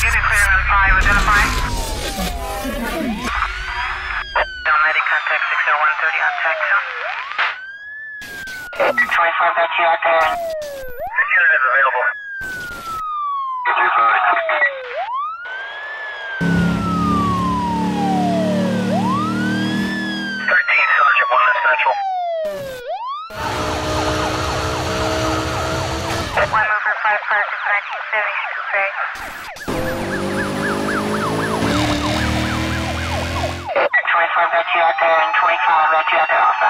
5, identify. Almighty contact 60130 on taxi. 25, got you out there. This unit is available. Get you five. Thirteen, Sergeant, one essential. 25, got you there, and 25, got you out there also.